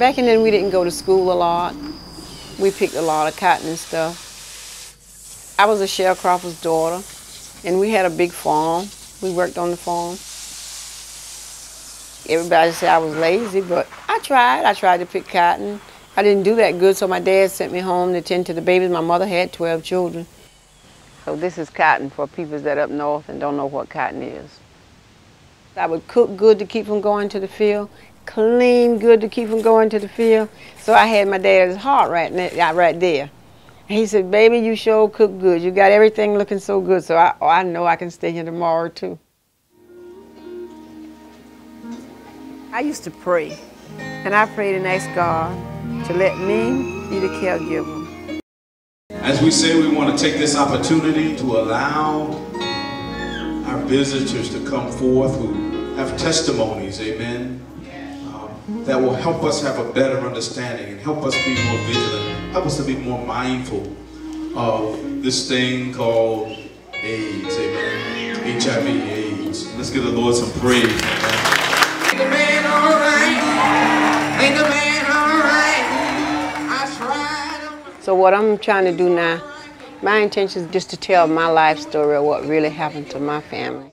Back in then, we didn't go to school a lot. We picked a lot of cotton and stuff. I was a sharecropper's daughter, and we had a big farm. We worked on the farm. Everybody said I was lazy, but I tried. I tried to pick cotton. I didn't do that good, so my dad sent me home to tend to the babies. My mother had 12 children. So this is cotton for people that up north and don't know what cotton is. I would cook good to keep them going to the field, clean good to keep them going to the field. So I had my dad's heart right, right there. And he said, baby, you sure cook good. You got everything looking so good. So I, oh, I know I can stay here tomorrow too. I used to pray, and I prayed and asked God to let me be the caregiver. As we say, we want to take this opportunity to allow our visitors to come forth who have testimonies, amen, that will help us have a better understanding and help us be more vigilant, help us to be more mindful of this thing called AIDS, amen, HIV, AIDS. Let's give the Lord some praise. So what I'm trying to do now, my intention is just to tell my life story of what really happened to my family.